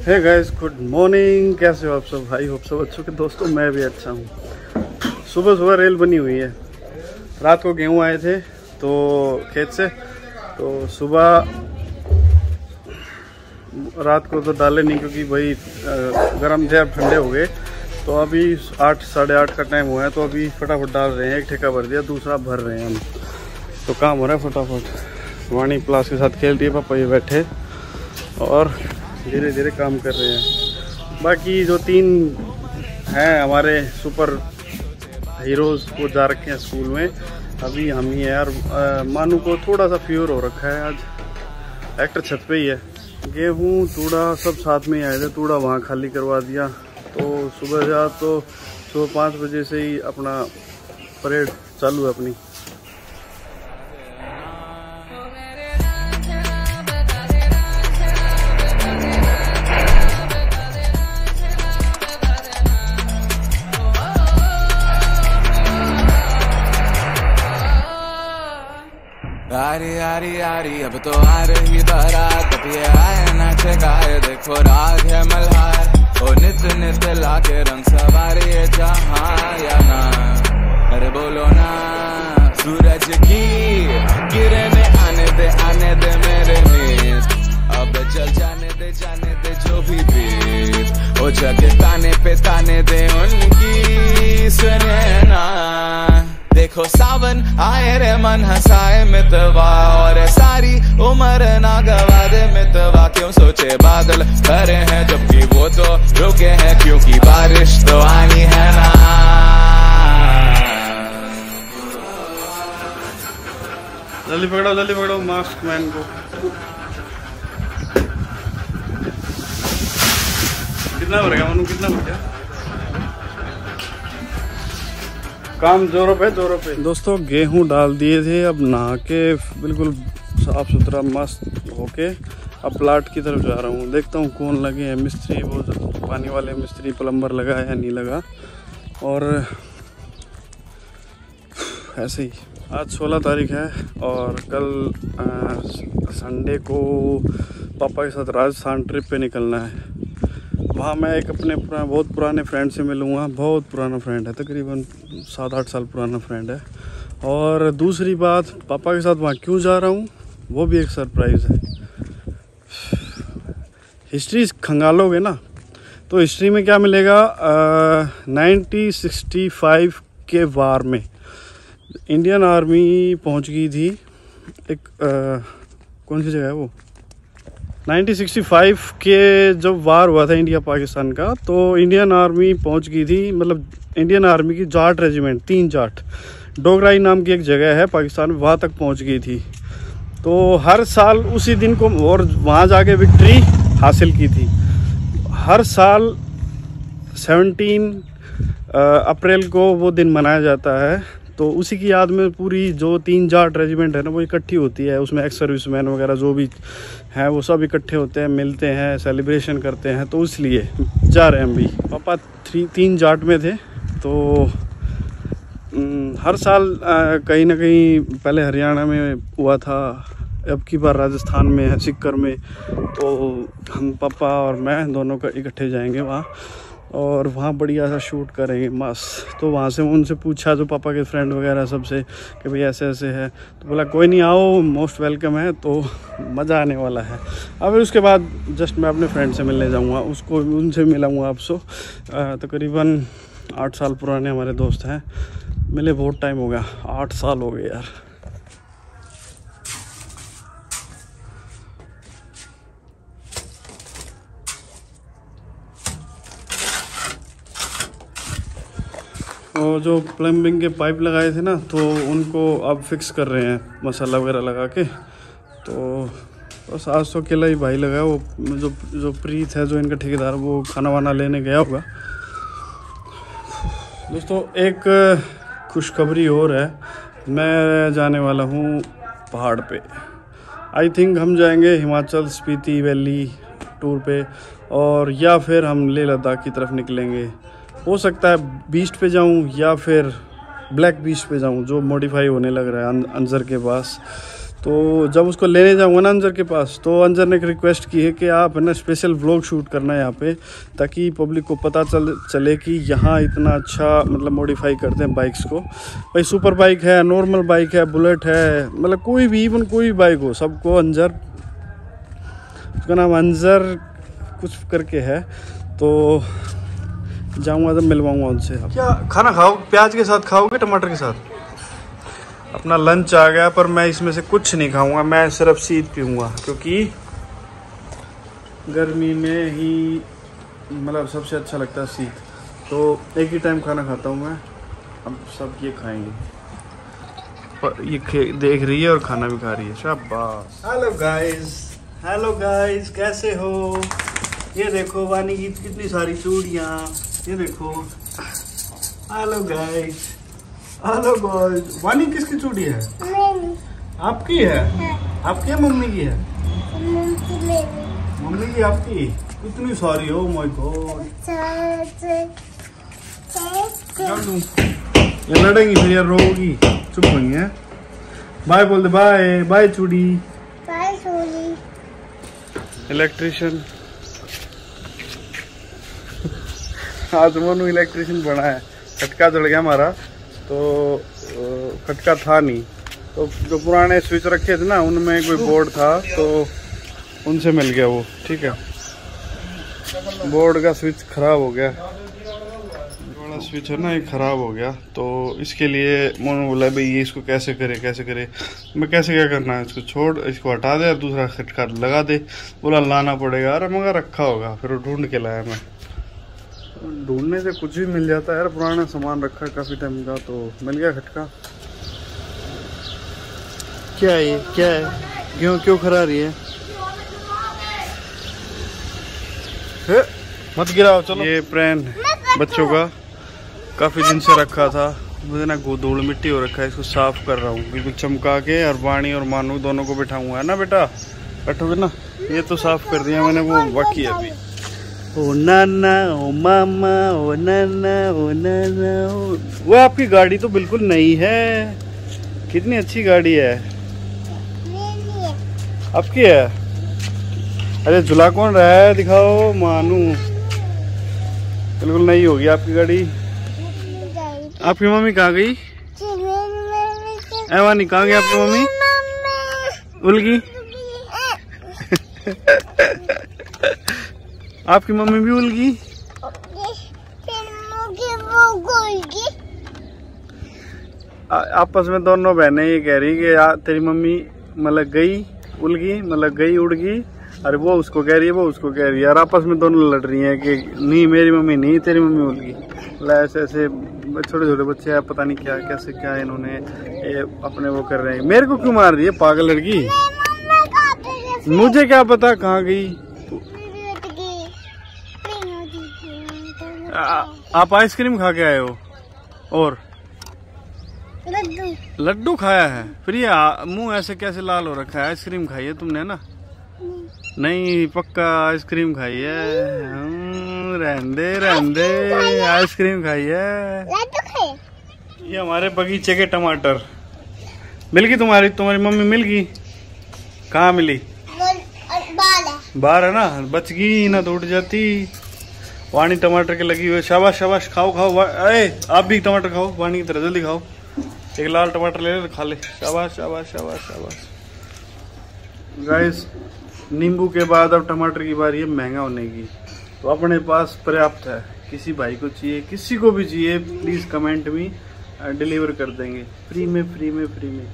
है guys good morning कैसे हो आप सब? भाई होप सब अच्छों के दोस्तों, मैं भी अच्छा हूँ। सुबह सुबह रेल बनी हुई है। रात को गेहूँ आए थे तो खेत से तो सुबह रात को तो डाले नहीं क्योंकि भाई गर्म थे अब ठंडे हो गए। तो अभी आठ, साढ़े आठ का टाइम हुआ है तो अभी फटाफट डाल रहे हैं। एक ठेका भर दिया, दूसरा भर रहे हैं हम। तो काम हो रहा है फटाफट। वाणी प्लास के साथ खेल रही है, पापा ये बैठे। और धीरे धीरे काम कर रहे हैं। बाकी जो तीन हैं हमारे सुपर हीरोज़ वो जा रखे हैं स्कूल में, अभी हम ही हैं। और मानू को थोड़ा सा फ्यूर हो रखा है आज। एक्टर छत पे ही है। गेहूँ, तूड़ा, सब साथ में आए थे। तूड़ा वहाँ खाली करवा दिया। तो सुबह जा तो सुबह पाँच बजे से ही अपना परेड चालू है अपनी। आरी आरी आरी, अब तो आ रही बारात। अब ये आए नाच गाए देखो राग है मल्हार। ओ नित नित लाके रंग सवारी है जहाँ, या ना। अरे बोलो ना, सूरज की गिरने आने दे आने दे मेरे मीत अब चल जाने दे जाने दे जो भी बीत। ओ जग ताने पे ताने दे उनकी देखो सावन आए रे मन हंसाए मितवा, और सारी उम्र ना गवा दे मितवा। क्यों सोचे बादल करे हैं जबकि वो तो रुके हैं, क्योंकि बारिश तो आनी है ना। जल्दी पकड़ो जल्दी पकड़ो मास्क मैन को। कितना भरेगा मनु? कितना भर गया काम जोरों पे जोरों पे दोस्तों, गेहूँ डाल दिए थे, अब नहा के बिल्कुल साफ़ सुथरा मस्त होके अब प्लाट की तरफ़ जा रहा हूँ। देखता हूँ कौन लगे हैं। मिस्त्री, वो पानी वाले मिस्त्री, प्लम्बर लगा या नहीं लगा। और ऐसे ही। आज 16 तारीख है और कल संडे को पापा के साथ राजस्थान ट्रिप पे निकलना है। वहाँ मैं एक अपने पुरा, बहुत पुराने फ्रेंड से मिलूँगा। बहुत पुराना फ्रेंड है तकरीबन सात आठ साल पुराना फ्रेंड है। और दूसरी बात पापा के साथ वहाँ क्यों जा रहा हूँ वो भी एक सरप्राइज़ है। हिस्ट्री खंगालोगे ना तो हिस्ट्री में क्या मिलेगा? नाइनटीन सिक्सटी फाइव के वार में इंडियन आर्मी पहुँच गई थी एक आ, कौन सी जगह है वो? 1965 के जब वार हुआ था इंडिया पाकिस्तान का तो इंडियन आर्मी पहुँच गई थी मतलब इंडियन आर्मी की जाट रेजिमेंट, तीन जाट। डोगराई नाम की एक जगह है, पाकिस्तान, वहाँ तक पहुँच गई थी। तो हर साल उसी दिन को और वहाँ जाके विक्ट्री हासिल की थी। हर साल 17 अप्रैल को वो दिन मनाया जाता है। तो उसी की याद में पूरी जो तीन जाट रेजिमेंट है ना, वो इकट्ठी होती है। उसमें एक्स सर्विस मैन वगैरह जो भी हैं, वो सब इकट्ठे होते हैं, मिलते हैं सेलिब्रेशन करते हैं। तो इसलिए जा रहे हैं हम भी। पापा थ्री, तीन जाट में थे तो हर साल कहीं ना कहीं पहले हरियाणा में हुआ था। अब की बार राजस्थान में है, सिक्कर में। तो हम पापा और मैं दोनों का इकट्ठे जाएँगे वहाँ। और वहाँ बढ़िया सा शूट करेंगे मस्त। तो वहाँ से उनसे पूछा जो पापा के फ्रेंड वगैरह सबसे, कि भाई ऐसे ऐसे है। तो बोला, कोई नहीं, आओ मोस्ट वेलकम है। तो मज़ा आने वाला है। अब उसके बाद जस्ट मैं अपने फ्रेंड से मिलने जाऊँगा। उसको, उनसे मिलाऊँगा आप सो। तकरीबन आठ साल पुराने हमारे दोस्त हैं। मिले बहुत टाइम हो गया। आठ साल हो गए यार। वो जो प्लम्बिंग के पाइप लगाए थे ना तो उनको अब फिक्स कर रहे हैं, मसाला वगैरह लगा के। तो बस आज तो अकेला ही भाई लगा वो जो जो प्रीत है, जो इनका ठेकेदार, वो खाना वाना लेने गया होगा। दोस्तों, एक खुशखबरी और है। मैं जाने वाला हूँ पहाड़ पे। आई थिंक हम जाएँगे हिमाचल स्पीति वैली टूर पे, और या फिर हम लेह लद्दाख की तरफ़ निकलेंगे। हो सकता है बीस्ट पे जाऊँ या फिर ब्लैक बीस्ट पे जाऊँ, जो मॉडिफाई होने लग रहा है अंजर के पास। तो जब उसको लेने जाऊँगा ना अंजर के पास तो अंजर ने एक रिक्वेस्ट की है कि आप है ना स्पेशल व्लॉग शूट करना है यहाँ पे, ताकि पब्लिक को पता चल, चले कि यहाँ इतना अच्छा मतलब मॉडिफाई करते हैं बाइक्स को। भाई सुपर बाइक है नॉर्मल बाइक है बुलेट है मतलब कोई भी इवन कोई भी बाइक हो, सबको अंजर, उसका नाम अंजर कुछ करके है। तो जाऊँगा तो मिलवाऊँगा उनसे क्या खाना खाओ? प्याज के साथ खाओगे टमाटर के साथ? अपना लंच आ गया पर मैं इसमें से कुछ नहीं खाऊँगा मैं सिर्फ़ सीध पीऊँगा क्योंकि गर्मी में ही मतलब सबसे अच्छा लगता है सीध। तो एक ही टाइम खाना खाता हूँ मैं अब सब ये खाएँगे। पर ये देख रही है और खाना भी खा रही है शाबाश। हेलो गाइस हेलो गाइस कैसे हो? ये देखो वानी की कितनी सारी चूड़ियाँ। ये देखो हेलो गाइस हेलो गाइस वानी किसकी चूड़ी है? मैंने। आपकी है? आपकी है मम्मी की है? मम्मी की आपकी? इतनी सारी हो माय गॉड ये लड़ेंगी फिर यार रोगी। चुप हुई है। बाय बोल दे बाय बाय चूड़ी बाय सोनी इलेक्ट्रिशियन आज मनु इलेक्ट्रिशियन बना है। खटका जड़ गया हमारा। तो खटका था नहीं। तो जो पुराने स्विच रखे थे ना, उनमें कोई बोर्ड था तो उनसे मिल गया वो। ठीक है। बोर्ड का स्विच खराब हो गया। स्विच है ना, ये खराब हो गया। तो इसके लिए मोनू बोला, भाई, ये इसको कैसे करे कैसे करे? मैं कैसे क्या करना है? इसको छोड़, इसको हटा दे और दूसरा खटका लगा दे। बोला, लाना पड़ेगा। अरे, मगर रखा होगा। फिर वो ढूंढ के लाया मैं। ढूँढने से कुछ भी मिल जाता है यार पुराना सामान रखा है काफ़ी टाइम का तो मिल गया खटका। क्या है ये? क्या है? क्यों क्यों खरा रही है? हे, मत गिराओ चलो। ये प्रेन बच्चों का काफ़ी दिन से रखा था। मुझे ना गो- धूल मिट्टी हो रखा है इसको साफ़ कर रहा हूँ बिल्कुल चमका के और वाणी और मानू दोनों को बिठाऊँगा। है ना बेटा? बैठोगे ना? ये तो साफ़ कर दिया मैंने वो बाकी है अभी। ओ नाना ओ मामा ओ। नाना ओ नाना ओ वो आपकी गाड़ी तो बिल्कुल नई है। कितनी अच्छी गाड़ी है। आपकी है? अरे झुला कौन रहा है? दिखाओ मानू। बिल्कुल नई होगी आपकी गाड़ी। आपकी मम्मी कहाँ गई? ऐवानी कहाँ गई आपकी मम्मी। उलगी आपकी मम्मी भी उलगी? आपस में दोनों बहनें ये कह रही कि यार तेरी मम्मी मतलब गई उलगी मतलब गई उड़ गई अरे वो उसको कह रही है वो उसको कह रही है। और आपस में दोनों लड़ रही हैं कि नहीं मेरी मम्मी नहीं तेरी मम्मी उलगी। मतलब ऐसे ऐसे छोटे छोटे बच्चे हैं पता नहीं क्या कैसे क्या इन्होंने ये अपने वो कर रहे हैं। मेरे को क्यों मार रही है पागल लड़की? मुझे क्या पता कहाँ गई मेरी अटकी प्रेम दी आ- आप आइसक्रीम खा के आए हो? और? लड्डू। लड्डू खाया है? फिर ये मुँह ऐसे कैसे लाल हो रखा है? आइसक्रीम खाई है तुमने ना? नहीं। पक्का आइसक्रीम खाई है। हम्म, रहने दे रहने आइसक्रीम खाई है। ये हमारे बगीचे के टमाटर। मिल गई तुम्हारी तुम्हारी मम्मी मिल गई? कहाँ मिली? बाहर है। ना? बच गई ना तो उठ जाती। वाणी टमाटर के लगी हुई, शाबाश शाबाश, खाओ खाओ अरे, आप भी टमाटर खाओ वाणी की तरह, जल्दी खाओ। एक लाल टमाटर ले ले, खा ले। शाबाश शाबाश शाबाश शाबाश। गाइस नींबू के बाद अब टमाटर की बारी है, महँगा होने की। तो अपने पास पर्याप्त है। किसी भाई को चाहिए, किसी को भी चाहिए प्लीज़ कमेंट में डिलीवर कर देंगे। फ्री में फ्री में फ्री में।